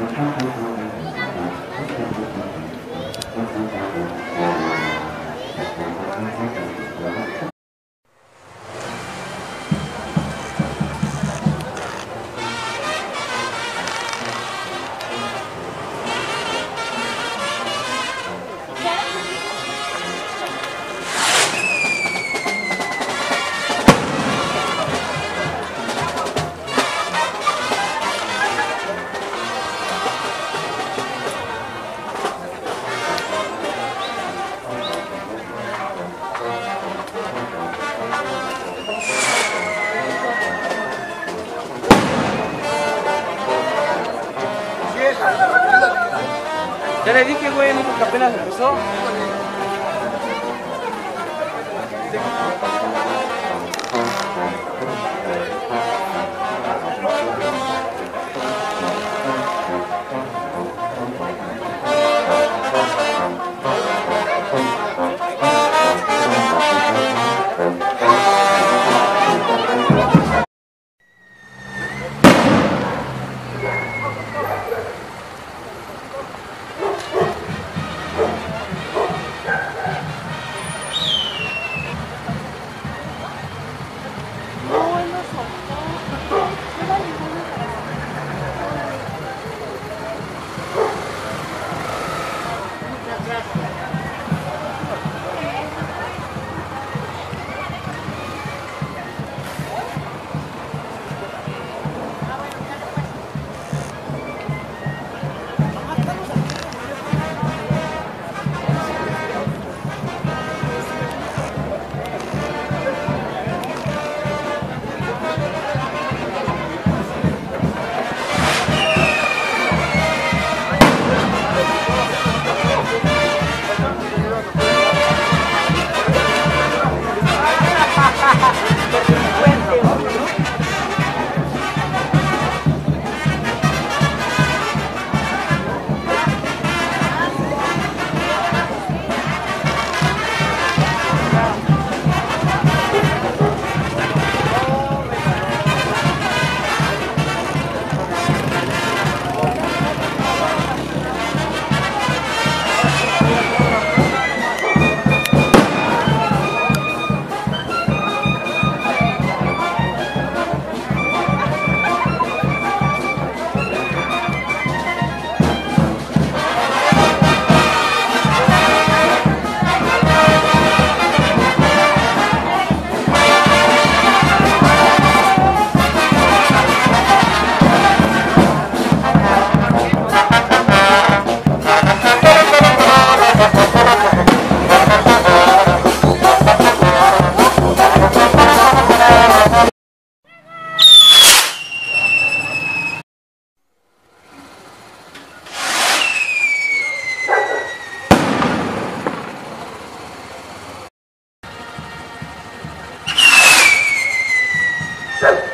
นะครับ Ya le dije, güey, que apenas empezó. Ha